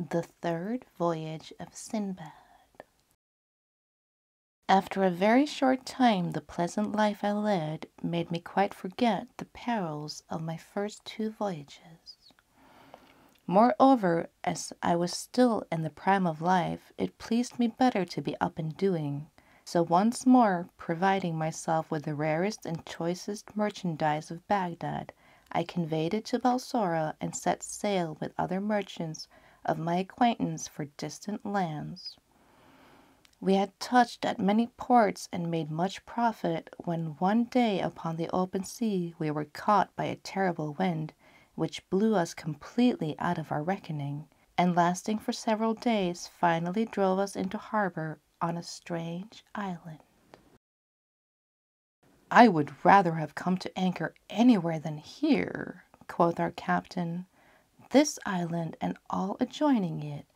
The Third Voyage of Sinbad. After a very short time, the pleasant life I led made me quite forget the perils of my first two voyages. Moreover, as I was still in the prime of life, it pleased me better to be up and doing. So once more, providing myself with the rarest and choicest merchandise of Bagdad, I conveyed it to Balsora and set sail with other merchants of my acquaintance for distant lands. We had touched at many ports and made much profit, when one day upon the open sea we were caught by a terrible wind, which blew us completely out of our reckoning, and lasting for several days, finally drove us into harbor on a strange island. I would rather have come to anchor anywhere than here, quoth our captain. This island and all adjoining it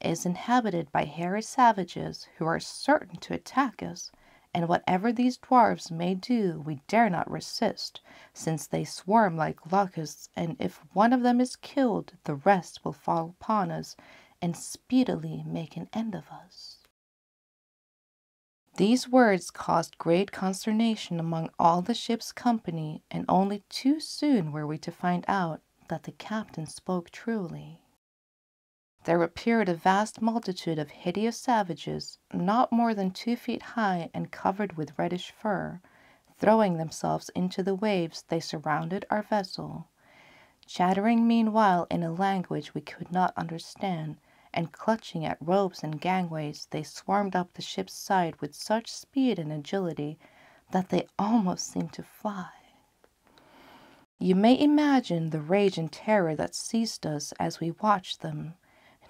is inhabited by hairy savages who are certain to attack us, and whatever these dwarfs may do we dare not resist, since they swarm like locusts, and if one of them is killed the rest will fall upon us and speedily make an end of us. These words caused great consternation among all the ship's company, and only too soon were we to find out that the captain spoke truly there appeared a vast multitude of hideous savages, not more than two feet high and covered with reddish fur. Throwing themselves into the waves, they surrounded our vessel. Chattering meanwhile in a language we could not understand, and clutching at ropes and gangways, they swarmed up the ship's side with such speed and agility that they almost seemed to fly. You may imagine the rage and terror that seized us as we watched them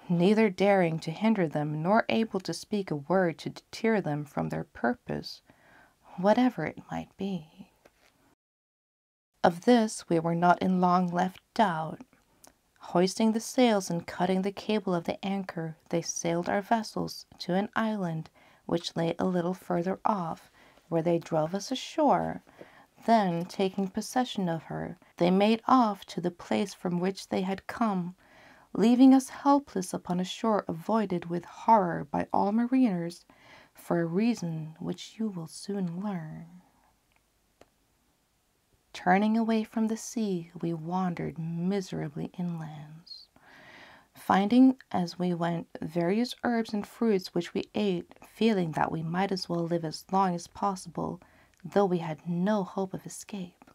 neither daring to hinder them nor able to speak a word to deter them from their purpose, whatever it might be. Of this we were not in long left doubt. Hoisting the sails and cutting the cable of the anchor, they sailed our vessels to an island which lay a little further off, where they drove us ashore. Then, taking possession of her, they made off to the place from which they had come, leaving us helpless upon a shore avoided with horror by all mariners for a reason which you will soon learn. Turning away from the sea, we wandered miserably inlands. Finding as we went various herbs and fruits which we ate, feeling that we might as well live as long as possible, though we had no hope of escape.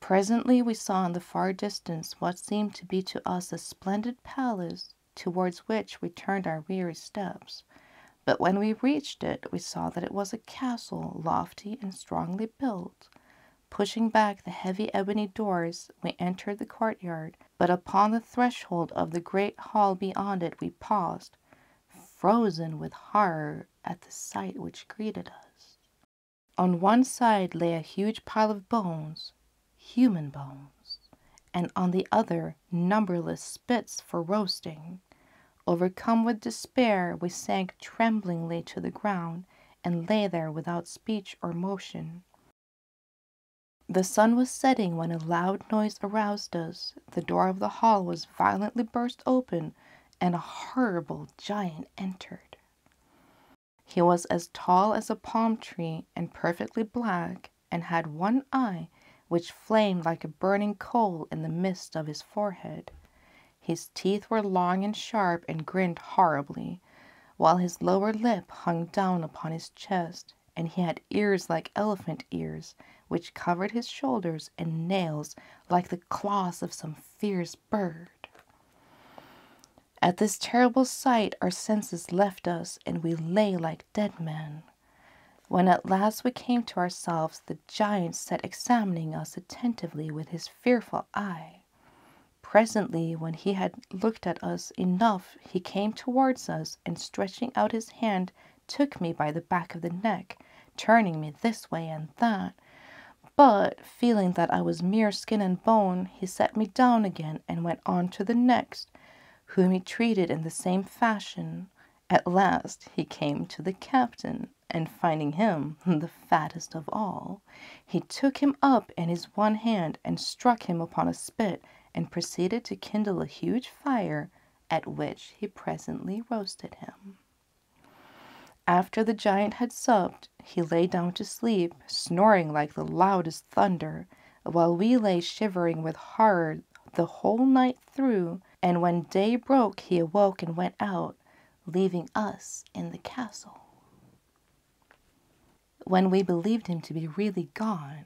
Presently we saw in the far distance what seemed to be to us a splendid palace, towards which we turned our weary steps. But when we reached it, we saw that it was a castle, lofty and strongly built. Pushing back the heavy ebony doors, we entered the courtyard, but upon the threshold of the great hall beyond it we paused, frozen with horror at the sight which greeted us. On one side lay a huge pile of bones, human bones, and on the other numberless spits for roasting. Overcome with despair, we sank tremblingly to the ground and lay there without speech or motion. The sun was setting when a loud noise aroused us. The door of the hall was violently burst open, and a horrible giant entered. He was as tall as a palm tree and perfectly black, and had one eye which flamed like a burning coal in the midst of his forehead. His teeth were long and sharp and grinned horribly, while his lower lip hung down upon his chest, and he had ears like elephant ears, which covered his shoulders, and nails like the claws of some fierce bird. At this terrible sight, our senses left us, and we lay like dead men. When at last we came to ourselves, the giant sat examining us attentively with his fearful eye. Presently, when he had looked at us enough, he came towards us, and stretching out his hand, took me by the back of the neck, turning me this way and that. But, feeling that I was mere skin and bone, he set me down again and went on to the next, whom he treated in the same fashion. At last he came to the captain and finding him the fattest of all, he took him up in his one hand and struck him upon a spit and proceeded to kindle a huge fire at which he presently roasted him. After the giant had supped, he lay down to sleep, snoring like the loudest thunder, while we lay shivering with horror the whole night through, and when day broke he awoke and went out, leaving us in the castle. When we believed him to be really gone,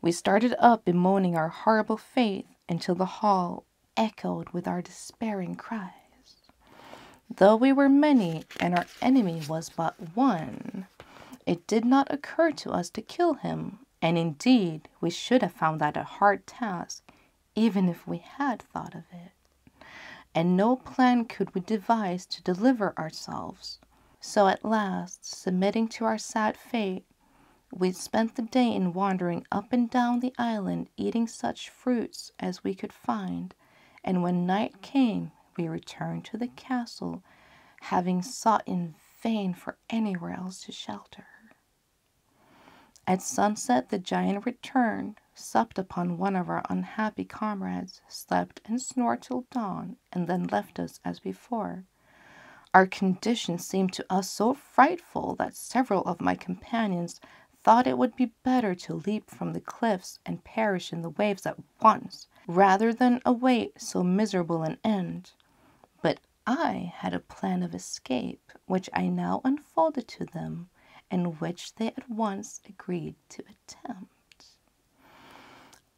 we started up bemoaning our horrible fate until the hall echoed with our despairing cries. Though we were many and our enemy was but one, it did not occur to us to kill him, and indeed we should have found that a hard task, even if we had thought of it. And no plan could we devise to deliver ourselves. So at last, submitting to our sad fate, we spent the day in wandering up and down the island, eating such fruits as we could find, and when night came, we returned to the castle, having sought in vain for anywhere else to shelter. At sunset, the giant returned, supped upon one of our unhappy comrades, slept and snored till dawn, and then left us as before. Our condition seemed to us so frightful that several of my companions thought it would be better to leap from the cliffs and perish in the waves at once, rather than await so miserable an end. But I had a plan of escape, which I now unfolded to them, and which they at once agreed to attempt.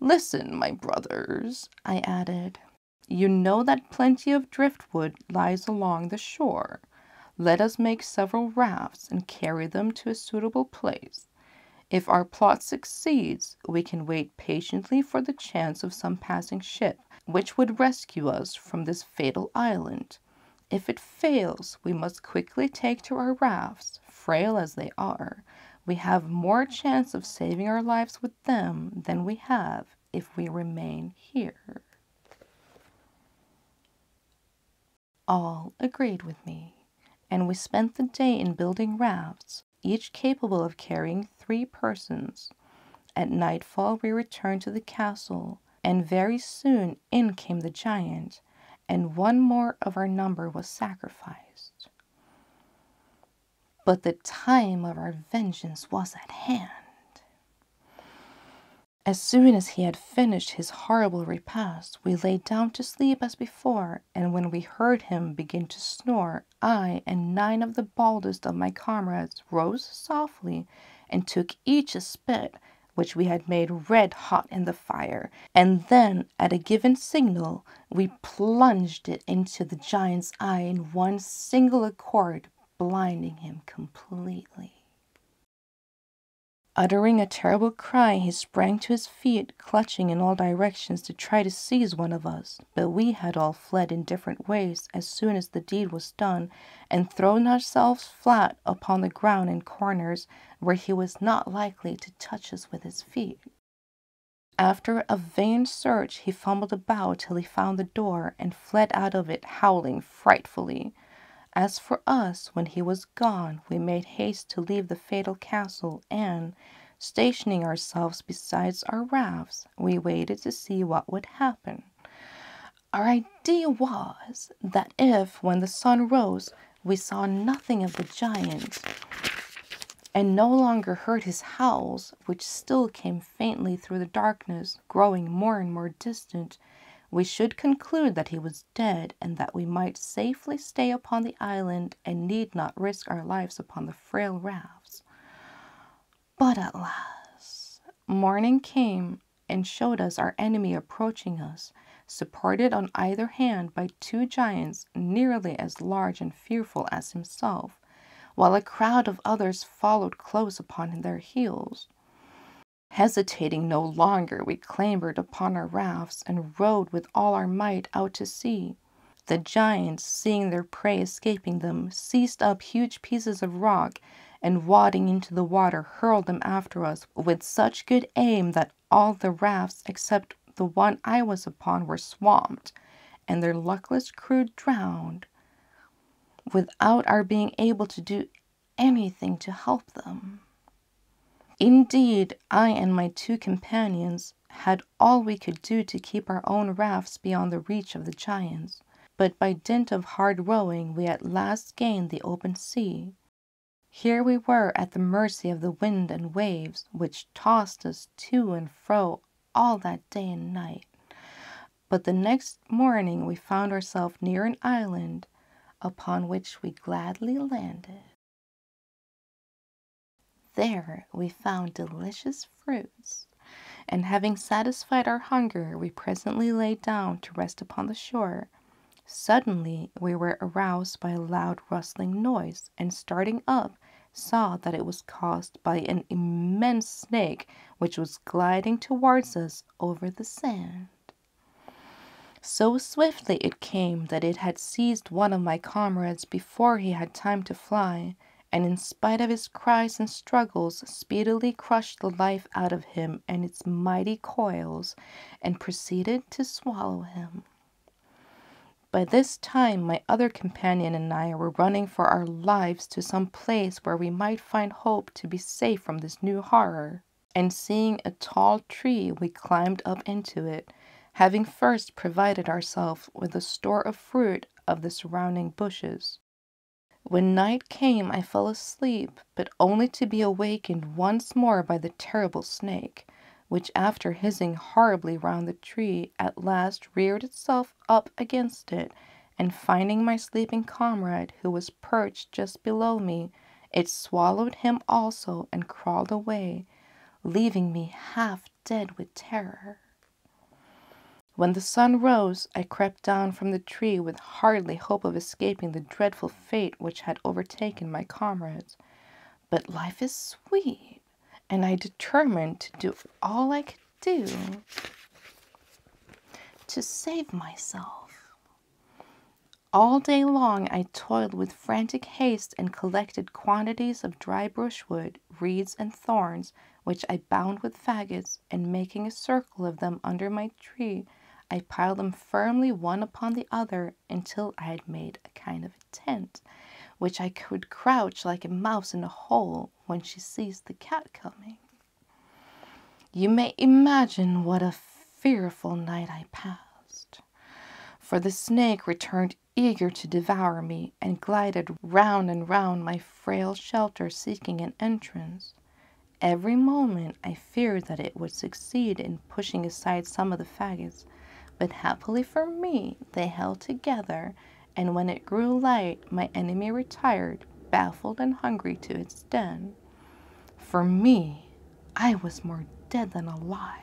Listen, my brothers, I added. You know that plenty of driftwood lies along the shore. Let us make several rafts and carry them to a suitable place. If our plot succeeds, we can wait patiently for the chance of some passing ship which would rescue us from this fatal island. If it fails, we must quickly take to our rafts, frail as they are. We have more chance of saving our lives with them than we have if we remain here. All agreed with me, and we spent the day in building rafts, each capable of carrying three persons. At nightfall, we returned to the castle, and very soon in came the giant, and one more of our number was sacrificed. But the time of our vengeance was at hand. As soon as he had finished his horrible repast, we lay down to sleep as before, and when we heard him begin to snore, I and nine of the baldest of my comrades rose softly and took each a spit which we had made red hot in the fire, and then, at a given signal, we plunged it into the giant's eye in one single accord, blinding him completely. Uttering a terrible cry, he sprang to his feet, clutching in all directions to try to seize one of us. But we had all fled in different ways as soon as the deed was done, and thrown ourselves flat upon the ground in corners where he was not likely to touch us with his feet. After a vain search, he fumbled about till he found the door and fled out of it, howling frightfully. As for us, when he was gone, we made haste to leave the fatal castle, and, stationing ourselves beside our rafts, we waited to see what would happen. Our idea was that if, when the sun rose, we saw nothing of the giant, and no longer heard his howls, which still came faintly through the darkness, growing more and more distant, we should conclude that he was dead and that we might safely stay upon the island and need not risk our lives upon the frail rafts. But at last, morning came and showed us our enemy approaching us, supported on either hand by two giants nearly as large and fearful as himself, while a crowd of others followed close upon their heels. Hesitating no longer, we clambered upon our rafts and rowed with all our might out to sea. The giants, seeing their prey escaping them, seized up huge pieces of rock and, wading into the water, hurled them after us with such good aim that all the rafts except the one I was upon were swamped, and their luckless crew drowned, without our being able to do anything to help them. Indeed, I and my two companions had all we could do to keep our own rafts beyond the reach of the giants, but by dint of hard rowing we at last gained the open sea. Here we were at the mercy of the wind and waves, which tossed us to and fro all that day and night. But the next morning we found ourselves near an island, upon which we gladly landed. There we found delicious fruits, and having satisfied our hunger, we presently lay down to rest upon the shore. Suddenly we were aroused by a loud rustling noise, and starting up, saw that it was caused by an immense snake which was gliding towards us over the sand. So swiftly it came that it had seized one of my comrades before he had time to fly, and in spite of his cries and struggles speedily crushed the life out of him and its mighty coils, and proceeded to swallow him. By this time my other companion and I were running for our lives to some place where we might find hope to be safe from this new horror, and seeing a tall tree we climbed up into it, having first provided ourselves with a store of fruit of the surrounding bushes. When night came I fell asleep, but only to be awakened once more by the terrible snake, which after hissing horribly round the tree at last reared itself up against it, and finding my sleeping comrade, who was perched just below me, it swallowed him also and crawled away, leaving me half dead with terror. When the sun rose, I crept down from the tree with hardly hope of escaping the dreadful fate which had overtaken my comrades. But life is sweet, and I determined to do all I could do to save myself. All day long I toiled with frantic haste and collected quantities of dry brushwood, reeds, and thorns, which I bound with faggots, and making a circle of them under my tree, I piled them firmly one upon the other until I had made a kind of a tent which I could crouch like a mouse in a hole when she sees the cat coming. You may imagine what a fearful night I passed, for the snake returned eager to devour me and glided round and round my frail shelter seeking an entrance. Every moment I feared that it would succeed in pushing aside some of the faggots, but happily for me they held together and when it grew light, my enemy retired, baffled and hungry, to its den. For me, I was more dead than alive.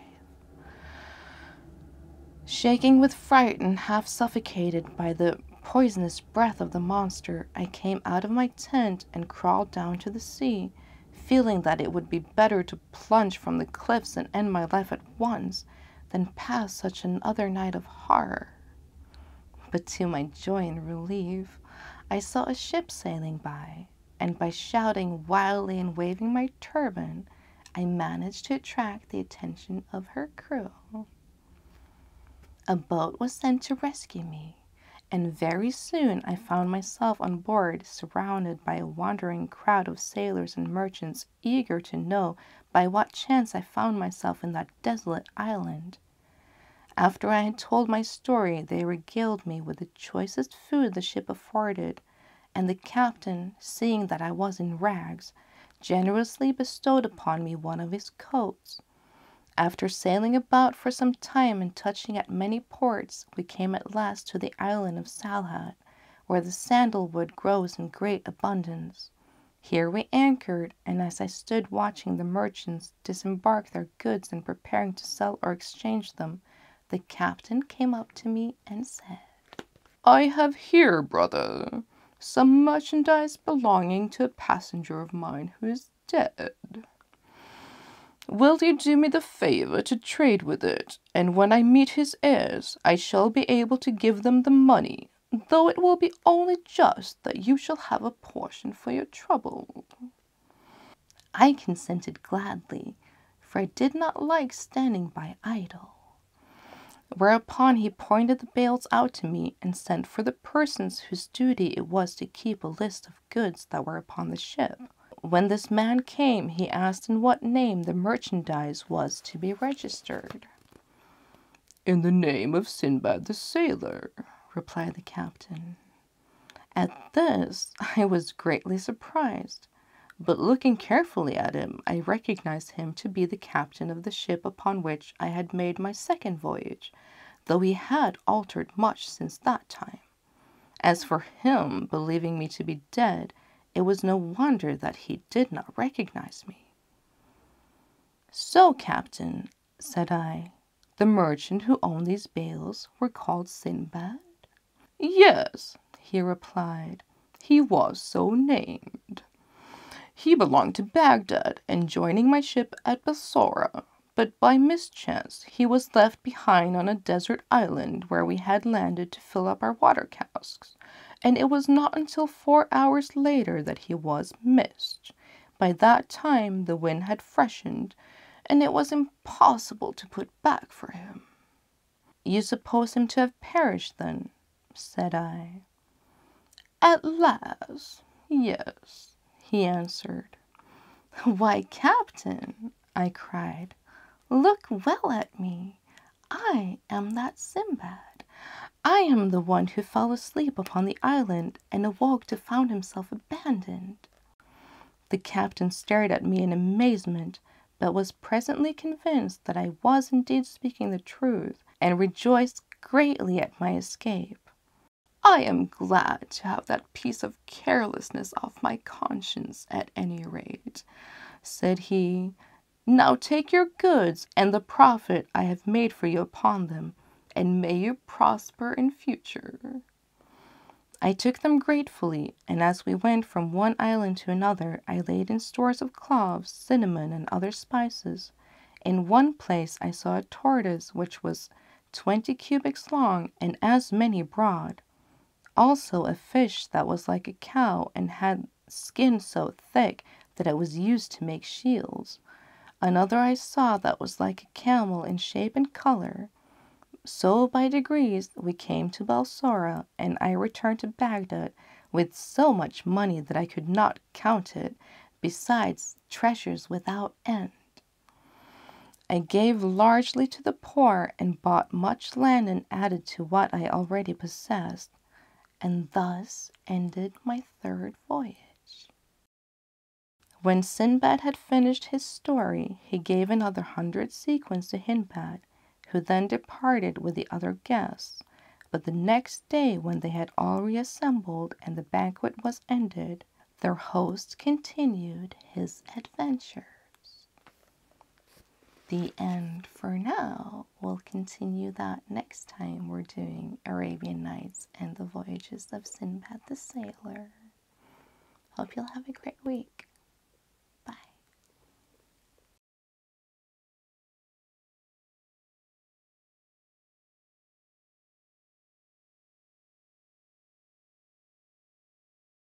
Shaking with fright and half suffocated by the poisonous breath of the monster, I came out of my tent and crawled down to the sea, feeling that it would be better to plunge from the cliffs and end my life at once than pass such another night of horror. But to my joy and relief, I saw a ship sailing by, and by shouting wildly and waving my turban, I managed to attract the attention of her crew. A boat was sent to rescue me, and very soon I found myself on board, surrounded by a wondering crowd of sailors and merchants eager to know by what chance I found myself in that desolate island. After I had told my story, they regaled me with the choicest food the ship afforded, and the captain, seeing that I was in rags, generously bestowed upon me one of his coats. After sailing about for some time and touching at many ports, we came at last to the island of Salahat, where the sandalwood grows in great abundance. Here we anchored, and as I stood watching the merchants disembark their goods and preparing to sell or exchange them, the captain came up to me and said, I have here, brother, some merchandise belonging to a passenger of mine who is dead. Will you do me the favor to trade with it, and when I meet his heirs, I shall be able to give them the money, though it will be only just that you shall have a portion for your trouble. I consented gladly, for I did not like standing by idle. Whereupon he pointed the bales out to me and sent for the persons whose duty it was to keep a list of goods that were upon the ship. When this man came, he asked in what name the merchandise was to be registered. In the name of Sinbad the sailor, replied the captain. At this, I was greatly surprised, but looking carefully at him, I recognized him to be the captain of the ship upon which I had made my second voyage, though he had altered much since that time. As for him, believing me to be dead, it was no wonder that he did not recognize me. So, captain, said I, the merchant who owned these bales were called Sinbad? Yes, he replied, he was so named. He belonged to Baghdad, and joining my ship at Bassora, but by mischance he was left behind on a desert island where we had landed to fill up our water casks, and it was not until four hours later that he was missed. By that time the wind had freshened, and it was impossible to put back for him. You suppose him to have perished, then? said I. At last, yes, he answered. Why, Captain, I cried, look well at me. I am that Sinbad. I am the one who fell asleep upon the island and awoke to find himself abandoned. The captain stared at me in amazement, but was presently convinced that I was indeed speaking the truth, and rejoiced greatly at my escape. I am glad to have that piece of carelessness off my conscience, at any rate, said he. Now take your goods and the profit I have made for you upon them, and may you prosper in future. I took them gratefully, and as we went from one island to another, I laid in stores of cloves, cinnamon, and other spices. In one place I saw a tortoise which was twenty cubits long and as many broad also a fish that was like a cow and had skin so thick that it was used to make shields. Another I saw that was like a camel in shape and color. So by degrees we came to Balsora, and I returned to Baghdad with so much money that I could not count it, besides treasures without end. I gave largely to the poor and bought much land and added to what I already possessed and thus ended my third voyage. When Sinbad had finished his story, he gave another hundred sequins to Hindbad, who then departed with the other guests. But the next day, when they had all reassembled and the banquet was ended, their host continued his adventures. The end for now. We'll continue that next time we're doing Arabian Nights and the Voyages of Sinbad the Sailor. Hope you'll have a great week.